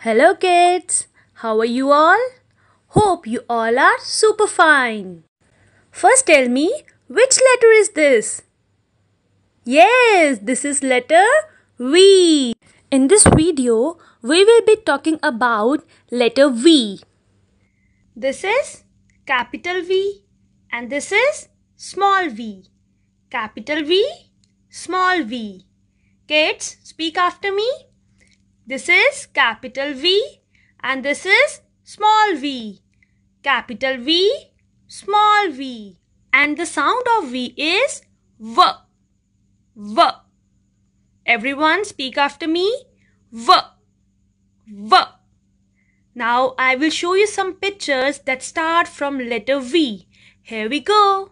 Hello kids, how are you all? Hope you all are super fine. First tell me, which letter is this? Yes, this is letter V. In this video, we will be talking about letter V. This is capital V and this is small v. Capital V, small v. Kids, speak after me. This is capital V and this is small v. Capital V, small v. And the sound of V is V. V. Everyone speak after me. V. V. Now I will show you some pictures that start from letter V. Here we go.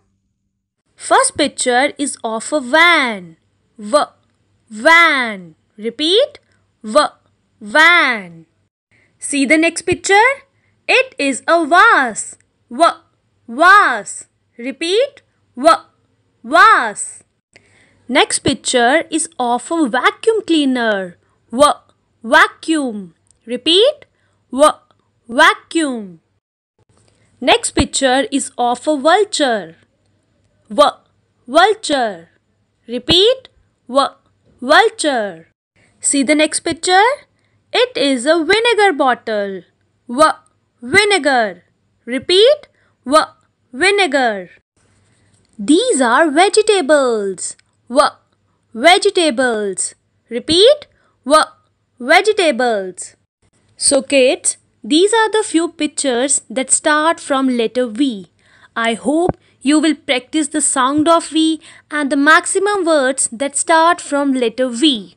First picture is of a van. V. Van. Repeat. V. Van. See the next picture? It is a vase. V. Vase. Repeat. V. Vase. Next picture is of a vacuum cleaner. V. Vacuum. Repeat. V. Vacuum. Next picture is of a vulture. V. Vulture. Repeat. V. Vulture. See the next picture? It is a vinegar bottle. V. Vinegar. Repeat. V. Vinegar. These are vegetables. V. Vegetables. Repeat. V. Vegetables. So kids, these are the few pictures that start from letter V. I hope you will practice the sound of V and the maximum words that start from letter V.